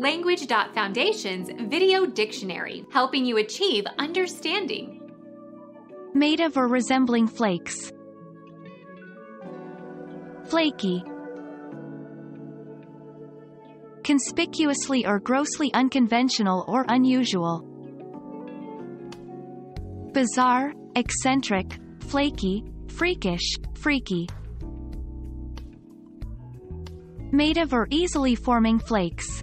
Language.Foundation's Video Dictionary, helping you achieve understanding. Made of or resembling flakes. Flaky. Conspicuously or grossly unconventional or unusual. Bizarre, eccentric, flaky, freakish, freaky. Made of or easily forming flakes.